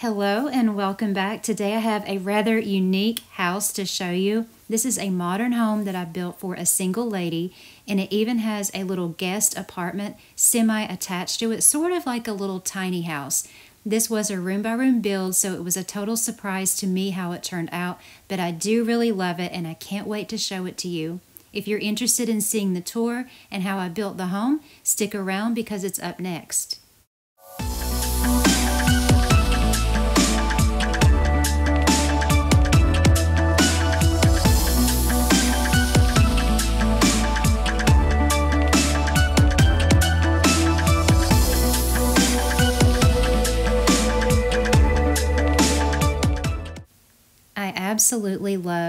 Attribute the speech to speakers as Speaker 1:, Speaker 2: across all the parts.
Speaker 1: Hello and welcome back. Today I have a rather unique house to show you. This is a modern home that I built for a single lady and it even has a little guest apartment semi attached to it, sort of like a little tiny house. This was a room by room build, so it was a total surprise to me how it turned out, but I do really love it and I can't wait to show it to you. If you're interested in seeing the tour and how I built the home, stick around because it's up next.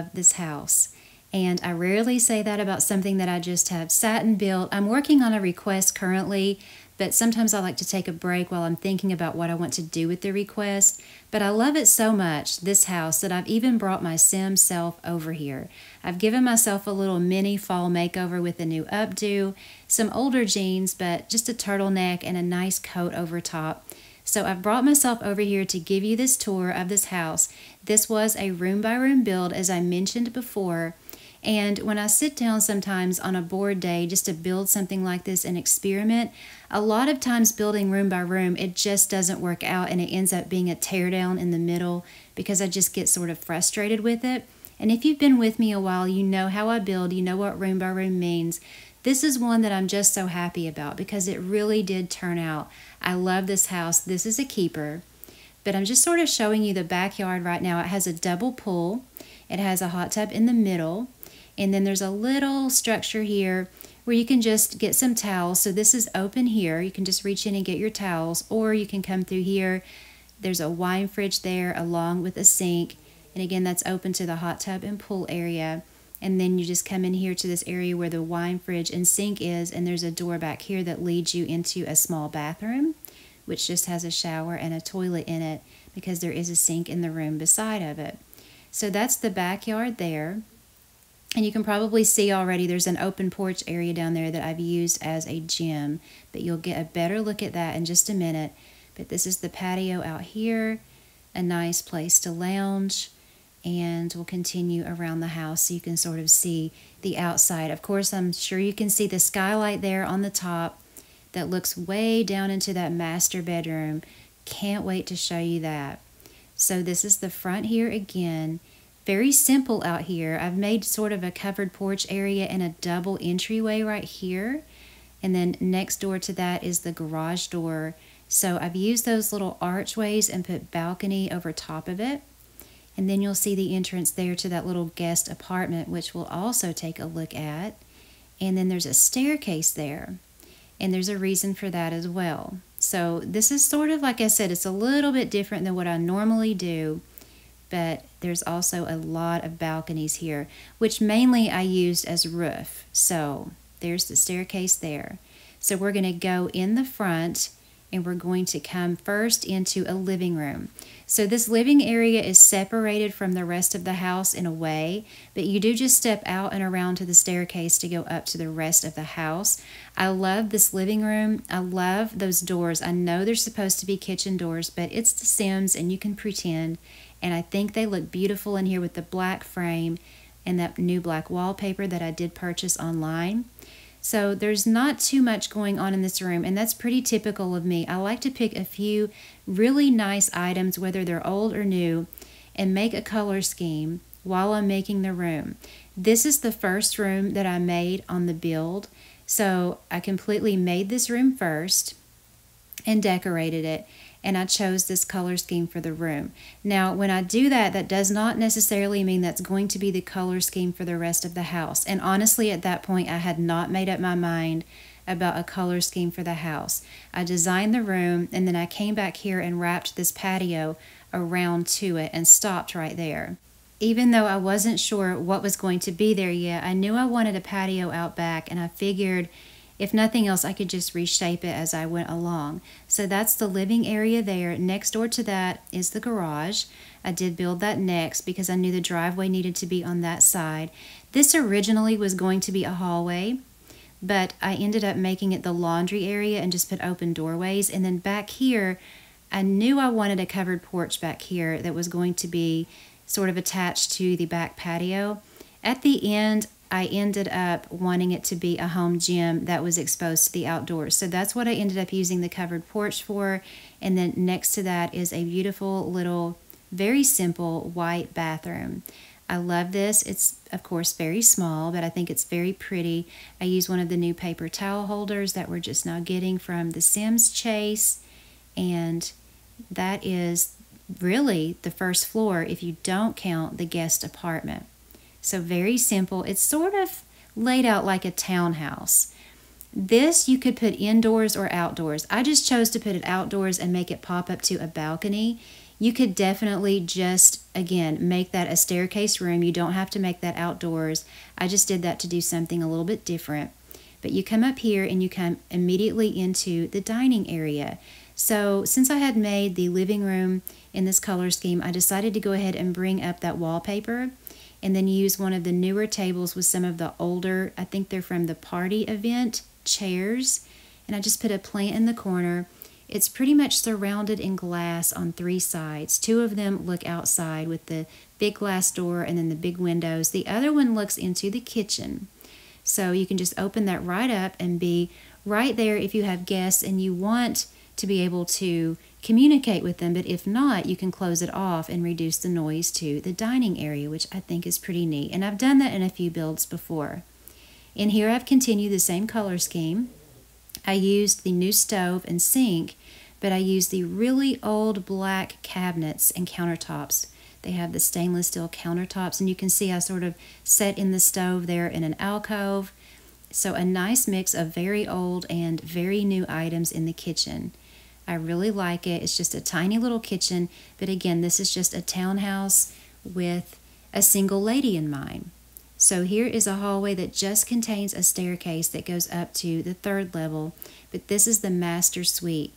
Speaker 1: Love this house. And I rarely say that about something that I just have sat and built. I'm working on a request currently, but sometimes I like to take a break while I'm thinking about what I want to do with the request. But I love it so much, this house, that I've even brought my sim self over here. I've given myself a little mini fall makeover with a new updo, some older jeans, but just a turtleneck and a nice coat over top. So I've brought myself over here to give you this tour of this house. This was a room by room build, as I mentioned before. And when I sit down sometimes on a bored day just to build something like this and experiment, a lot of times building room by room, it just doesn't work out and it ends up being a teardown in the middle because I just get sort of frustrated with it. And if you've been with me a while, you know how I build, you know what room by room means. This is one that I'm just so happy about because it really did turn out. I love this house. This is a keeper. But I'm just sort of showing you the backyard right now. It has a double pool. It has a hot tub in the middle. And then there's a little structure here where you can just get some towels. So this is open here. You can just reach in and get your towels. Or you can come through here. There's a wine fridge there along with a sink. And again, that's open to the hot tub and pool area and then you just come in here to this area where the wine fridge and sink is and there's a door back here that leads you into a small bathroom which just has a shower and a toilet in it because there is a sink in the room beside of it. So that's the backyard there. And you can probably see already there's an open porch area down there that I've used as a gym but you'll get a better look at that in just a minute. But this is the patio out here a nice place to lounge and we'll continue around the house so you can sort of see the outside. Of course, I'm sure you can see the skylight there on the top that looks way down into that master bedroom. Can't wait to show you that. So this is the front here again. Very simple out here. I've made sort of a covered porch area and a double entryway right here. And then next door to that is the garage door. So I've used those little archways and put balcony over top of it. And then you'll see the entrance there to that little guest apartment, which we'll also take a look at. And then there's a staircase there. And there's a reason for that as well. So this is sort of, like I said, it's a little bit different than what I normally do. But there's also a lot of balconies here, which mainly I used as roof. So there's the staircase there. So we're going to go in the front and we're going to come first into a living room. So this living area is separated from the rest of the house in a way, but you do just step out and around to the staircase to go up to the rest of the house. I love this living room. I love those doors. I know they're supposed to be kitchen doors, but it's The Sims and you can pretend. And I think they look beautiful in here with the black frame and that new black wallpaper that I did purchase online. So there's not too much going on in this room, and that's pretty typical of me. I like to pick a few really nice items, whether they're old or new, and make a color scheme while I'm making the room. This is the first room that I made on the build. So I completely made this room first and decorated it and I chose this color scheme for the room. Now, when I do that, that does not necessarily mean that's going to be the color scheme for the rest of the house. And honestly, at that point, I had not made up my mind about a color scheme for the house. I designed the room and then I came back here and wrapped this patio around to it and stopped right there. Even though I wasn't sure what was going to be there yet, I knew I wanted a patio out back and I figured if nothing else, I could just reshape it as I went along. So that's the living area there. Next door to that is the garage. I did build that next because I knew the driveway needed to be on that side. This originally was going to be a hallway, but I ended up making it the laundry area and just put open doorways. And then back here, I knew I wanted a covered porch back here that was going to be sort of attached to the back patio. At the end, I ended up wanting it to be a home gym that was exposed to the outdoors. So that's what I ended up using the covered porch for. And then next to that is a beautiful little, very simple white bathroom. I love this. It's, of course, very small, but I think it's very pretty. I use one of the new paper towel holders that we're just now getting from the Sims Chase. And that is really the first floor if you don't count the guest apartment. So very simple. It's sort of laid out like a townhouse. This you could put indoors or outdoors. I just chose to put it outdoors and make it pop up to a balcony. You could definitely just, again, make that a staircase room. You don't have to make that outdoors. I just did that to do something a little bit different. But you come up here and you come immediately into the dining area. So since I had made the living room in this color scheme, I decided to go ahead and bring up that wallpaper and then use one of the newer tables with some of the older, I think they're from the party event, chairs. And I just put a plant in the corner. It's pretty much surrounded in glass on three sides. Two of them look outside with the big glass door and then the big windows. The other one looks into the kitchen. So you can just open that right up and be right there if you have guests and you want to be able to communicate with them. But if not, you can close it off and reduce the noise to the dining area, which I think is pretty neat. And I've done that in a few builds before. In here, I've continued the same color scheme. I used the new stove and sink, but I used the really old black cabinets and countertops. They have the stainless steel countertops, and you can see I sort of set in the stove there in an alcove. So, a nice mix of very old and very new items in the kitchen. I really like it. It's just a tiny little kitchen, but again, this is just a townhouse with a single lady in mind. So here is a hallway that just contains a staircase that goes up to the third level, but this is the master suite.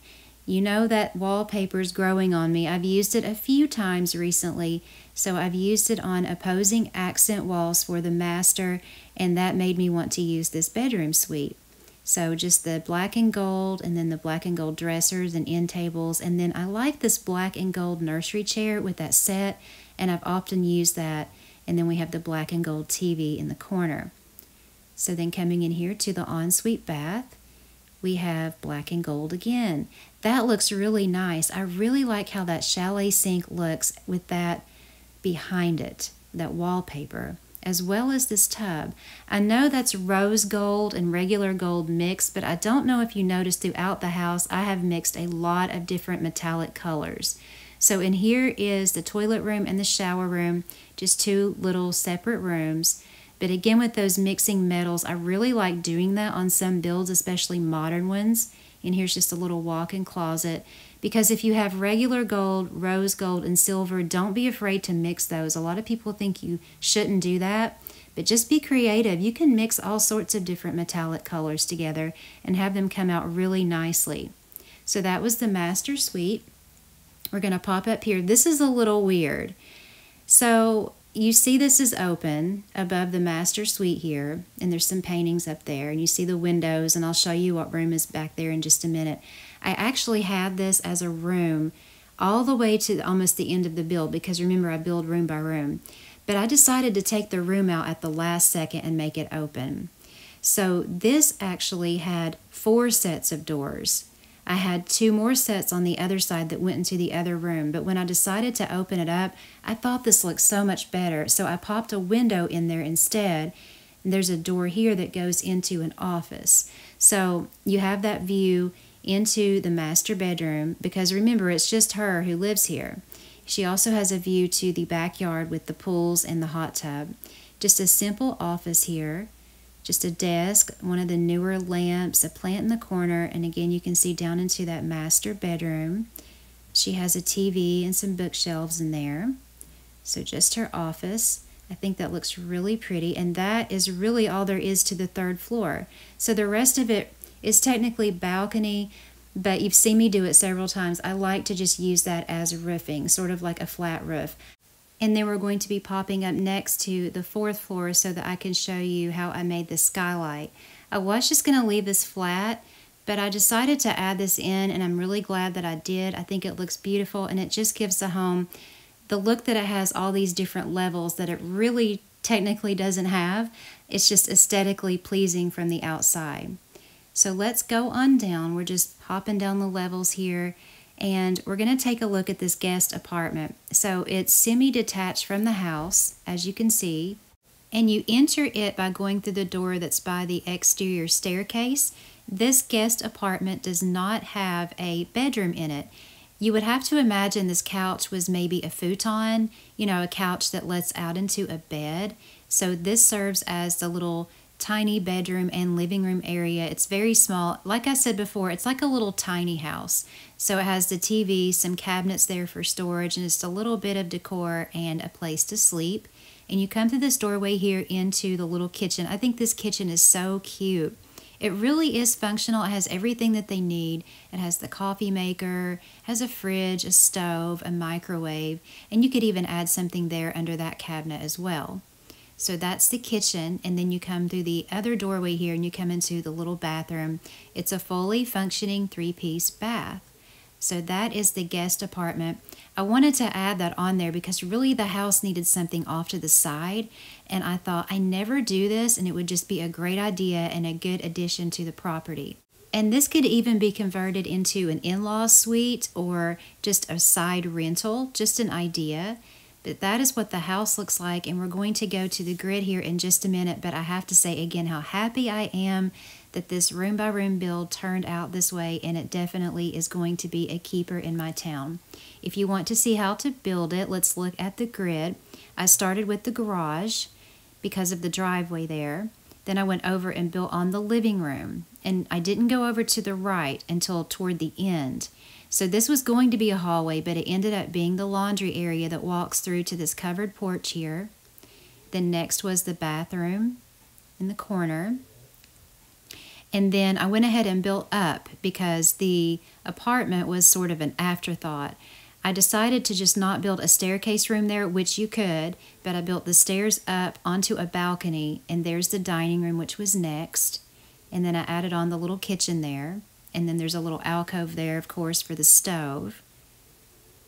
Speaker 1: You know that wallpaper is growing on me. I've used it a few times recently, so I've used it on opposing accent walls for the master, and that made me want to use this bedroom suite. So just the black and gold and then the black and gold dressers and end tables. And then I like this black and gold nursery chair with that set and I've often used that. And then we have the black and gold TV in the corner. So then coming in here to the ensuite bath, we have black and gold again. That looks really nice. I really like how that chalet sink looks with that behind it, that wallpaper as well as this tub. I know that's rose gold and regular gold mixed, but I don't know if you noticed throughout the house I have mixed a lot of different metallic colors. So in here is the toilet room and the shower room, just two little separate rooms. But again, with those mixing metals, I really like doing that on some builds, especially modern ones. And here's just a little walk-in closet. Because if you have regular gold, rose gold, and silver, don't be afraid to mix those. A lot of people think you shouldn't do that, but just be creative. You can mix all sorts of different metallic colors together and have them come out really nicely. So that was the master suite. We're going to pop up here. This is a little weird. So you see this is open above the master suite here, and there's some paintings up there, and you see the windows, and I'll show you what room is back there in just a minute. I actually had this as a room all the way to almost the end of the build because remember I build room by room. But I decided to take the room out at the last second and make it open. So this actually had four sets of doors. I had two more sets on the other side that went into the other room, but when I decided to open it up, I thought this looked so much better, so I popped a window in there instead. And there's a door here that goes into an office. So you have that view into the master bedroom because remember, it's just her who lives here. She also has a view to the backyard with the pools and the hot tub. Just a simple office here, just a desk, one of the newer lamps, a plant in the corner, and again, you can see down into that master bedroom. She has a TV and some bookshelves in there. So, just her office. I think that looks really pretty, and that is really all there is to the third floor. So, the rest of it is technically balcony, but you've seen me do it several times. I like to just use that as roofing, sort of like a flat roof. And then we're going to be popping up next to the fourth floor so that I can show you how I made the skylight. I was just going to leave this flat, But I decided to add this in, and I'm really glad that I did. I think it looks beautiful, and it just gives the home the look that it has all these different levels that it really technically doesn't have. It's just aesthetically pleasing from the outside. So let's go on down. We're just hopping down the levels here and we're going to take a look at this guest apartment. So it's semi-detached from the house, as you can see, and you enter it by going through the door that's by the exterior staircase. This guest apartment does not have a bedroom in it. You would have to imagine this couch was maybe a futon, you know, a couch that lets out into a bed. So this serves as the little tiny bedroom and living room area. It's very small. Like I said before, it's like a little tiny house. So it has the TV, some cabinets there for storage, and just a little bit of decor and a place to sleep. And you come through this doorway here into the little kitchen. I think this kitchen is so cute. It really is functional. It has everything that they need. It has the coffee maker, has a fridge, a stove, a microwave, and you could even add something there under that cabinet as well. So that's the kitchen, and then you come through the other doorway here and you come into the little bathroom. It's a fully functioning three piece bath. So that is the guest apartment. I wanted to add that on there because really the house needed something off to the side, and I thought I never do this, and it would just be a great idea and a good addition to the property. And this could even be converted into an in law suite or just a side rental, just an idea. But that is what the house looks like, and we're going to go to the grid here in just a minute. But I have to say again how happy I am that this room by room build turned out this way, and it definitely is going to be a keeper in my town. If you want to see how to build it, let's look at the grid. I started with the garage because of the driveway there. Then I went over and built on the living room, and I didn't go over to the right until toward the end. So this was going to be a hallway, but it ended up being the laundry area that walks through to this covered porch here. Then next was the bathroom in the corner. And then I went ahead and built up because the apartment was sort of an afterthought. I decided to just not build a staircase room there, which you could, but I built the stairs up onto a balcony, and there's the dining room, which was next. And then I added on the little kitchen there. And then there's a little alcove there, of course, for the stove.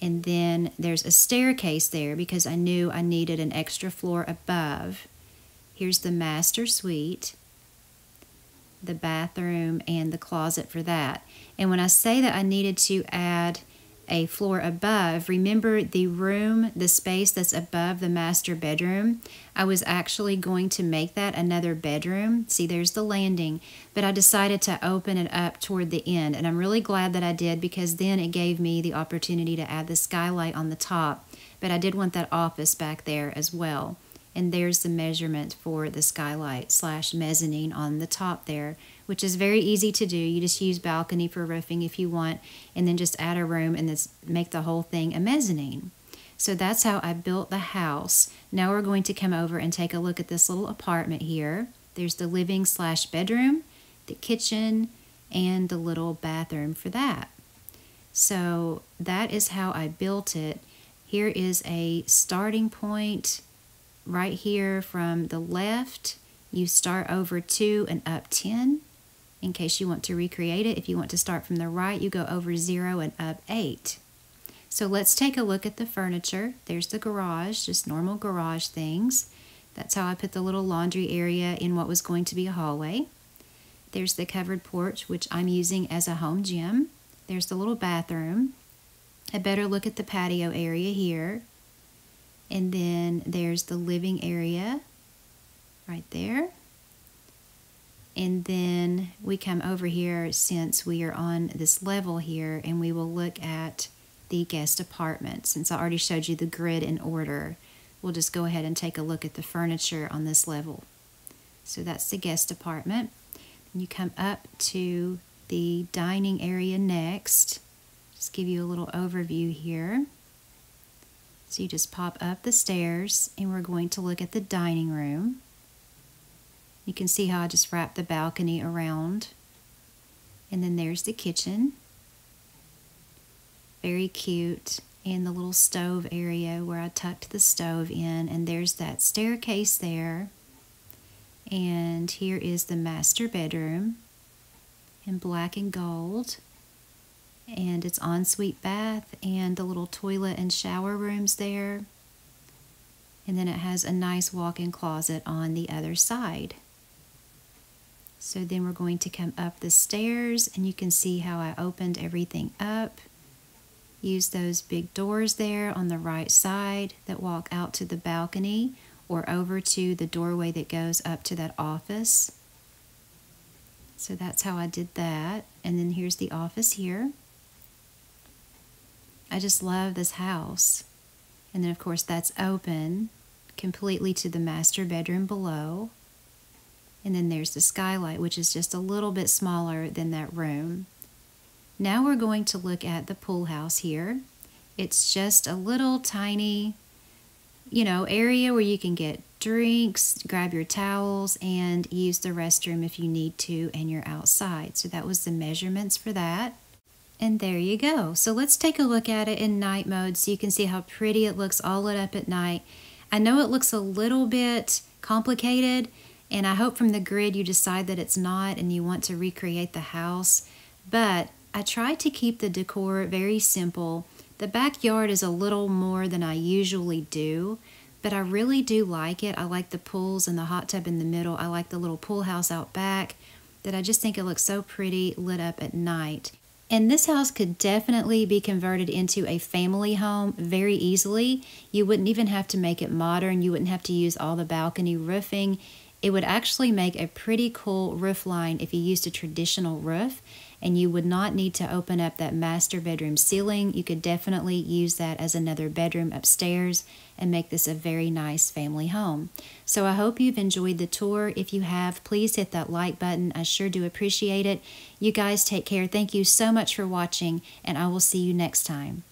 Speaker 1: And then there's a staircase there because I knew I needed an extra floor above. Here's the master suite, the bathroom, and the closet for that. And when I say that I needed to add a floor above, remember the room, the space that's above the master bedroom, I was actually going to make that another bedroom. See, there's the landing, but I decided to open it up toward the end, and I'm really glad that I did because then it gave me the opportunity to add the skylight on the top, but I did want that office back there as well. And there's the measurement for the skylight slash mezzanine on the top there which is very easy to do. You just use balcony for roofing if you want, and then just add a room and then make the whole thing a mezzanine. So that's how I built the house. Now we're going to come over and take a look at this little apartment here. There's the living slash bedroom, the kitchen, and the little bathroom for that. So that is how I built it. Here is a starting point right here from the left. You start over 2 and up 10 in case you want to recreate it. If you want to start from the right, you go over 0 and up 8. So let's take a look at the furniture. There's the garage, just normal garage things. That's how I put the little laundry area in what was going to be a hallway. There's the covered porch, which I'm using as a home gym. There's the little bathroom. A better look at the patio area here. And then there's the living area right there. And then we come over here since we are on this level here and we will look at the guest apartment. Since I already showed you the grid in order, we'll just go ahead and take a look at the furniture on this level. So that's the guest apartment. You come up to the dining area next. Just give you a little overview here. So you just pop up the stairs and we're going to look at the dining room. You can see how I just wrapped the balcony around. And then there's the kitchen. Very cute. And the little stove area where I tucked the stove in. And there's that staircase there. And here is the master bedroom. in black and gold. And it's ensuite bath and the little toilet and shower rooms there. And then it has a nice walk-in closet on the other side. So then we're going to come up the stairs and you can see how I opened everything up. Use those big doors there on the right side that walk out to the balcony or over to the doorway that goes up to that office. So that's how I did that. And then here's the office here. I just love this house. And then, of course, that's open completely to the master bedroom below. And then there's the skylight, which is just a little bit smaller than that room. Now we're going to look at the pool house here. It's just a little tiny, you know, area where you can get drinks, grab your towels, and use the restroom if you need to, and you're outside. So that was the measurements for that. And there you go. So let's take a look at it in night mode so you can see how pretty it looks all lit up at night. I know it looks a little bit complicated, and I hope from the grid you decide that it's not and you want to recreate the house. But I tried to keep the decor very simple. The backyard is a little more than I usually do, but I really do like it. I like the pools and the hot tub in the middle. I like the little pool house out back that I just think it looks so pretty lit up at night. And this house could definitely be converted into a family home very easily. You wouldn't even have to make it modern. You wouldn't have to use all the balcony roofing. It would actually make a pretty cool roof line if you used a traditional roof and you would not need to open up that master bedroom ceiling. You could definitely use that as another bedroom upstairs and make this a very nice family home. So I hope you've enjoyed the tour. If you have, please hit that like button. I sure do appreciate it. You guys take care. Thank you so much for watching, and I will see you next time.